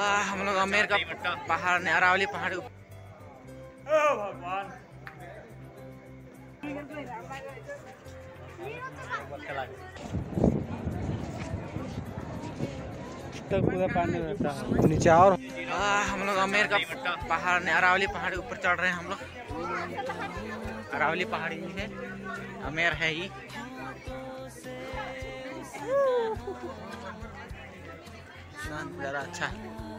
आ, हम लोग अमेर का पहाड़ ने अरावली पहाड़ के भगवान तक पूरा पानी रहता है नीचे और आ, हम लोग अमेर का पहाड़ ने अरावली पहाड़ के ऊपर चढ़ रहे हैं हम लोग। अरावली पहाड़ी ही है अमेर है ही। ज़्यादा अच्छा है।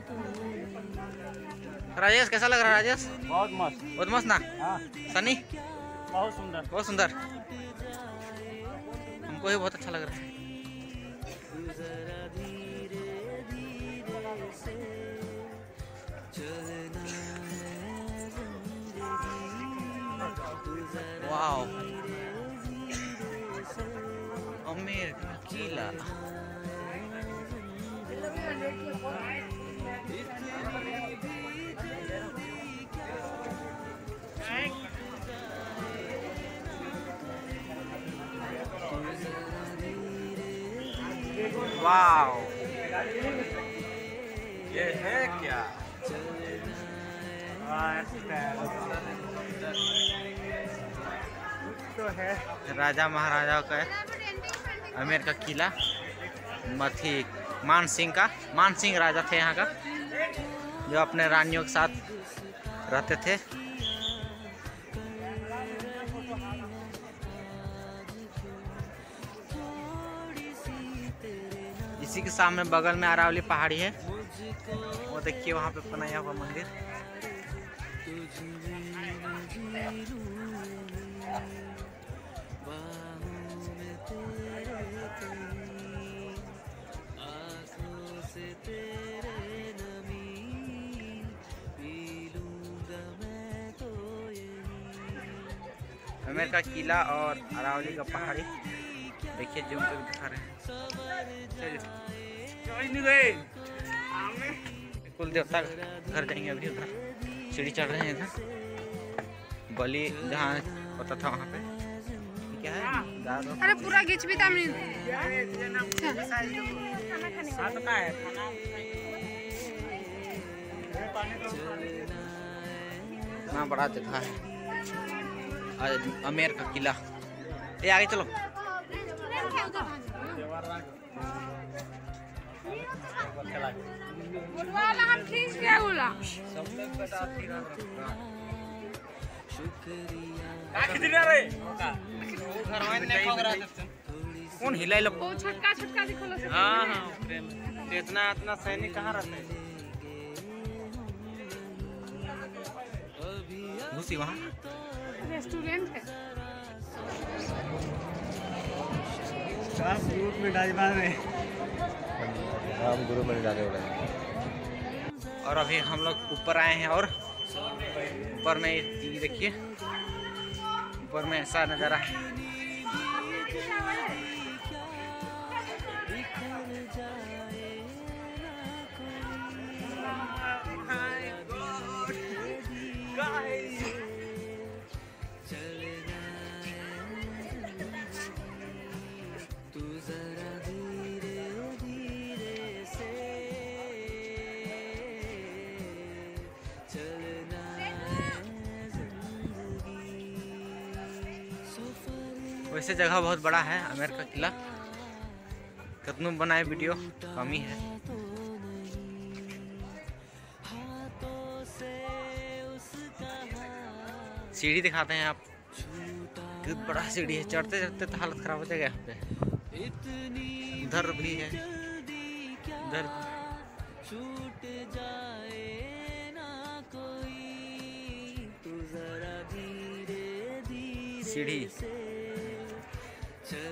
राजेश कैसा लग रहा है राजेश? बहुत मस्त। बहुत मस्त ना? हाँ। सनी? बहुत सुंदर। बहुत सुंदर। हमको भी बहुत अच्छा लग रहा है। वाओ। अमेर किला वाओ। ये है क्या? तो है राजा महाराजा का अमेर का किला। मथी मान सिंह का, मान सिंह राजा थे यहाँ का, जो अपने रानियों के साथ रहते थे। इसी के सामने बगल में अरावली पहाड़ी है। वो देखिए वहाँ पे बनाया हुआ मंदिर। अमेर का किला और अरावली का पहाड़ी। देखिए जूम करके दिखा रहे हैं। कुल देवता घर जाएँगे अभी उधर। सीढ़ी चढ़ रहे हैं इधर। बलि जहाँ होता था वहाँ पे। क्या है? दाल अरे पूरा घिच भी तामनी साथ का है। इतना बड़ा जगह है। अमेर का किला। ये आगे चलो। कौन हिलाई लो छटका छटका दिखलो हाँ हाँ प्रेम। इतना इतना सैनिक कहाँ रहते हैं? घुसी वहाँ? रेस्टोरेंट है। ग्रुप में डाल रहे हम गुरु में डाले और अभी हम लोग ऊपर आए हैं और ऊपर में ये देखिए। ऊपर में ऐसा नज़ारा। है? वैसे जगह बहुत बड़ा है अमेर का किला। कितनों बनाए वीडियो, कम ही। सीढ़ी दिखाते हैं आप। बहुत बड़ा सीढ़ी है, चढ़ते चढ़ते तो हालत खराब हो जाएगा यहाँ पे। उधर भी है। उधर सीढ़ी।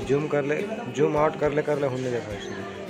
जूम कर ले जूम आउट कर ले कर ले हमने देखा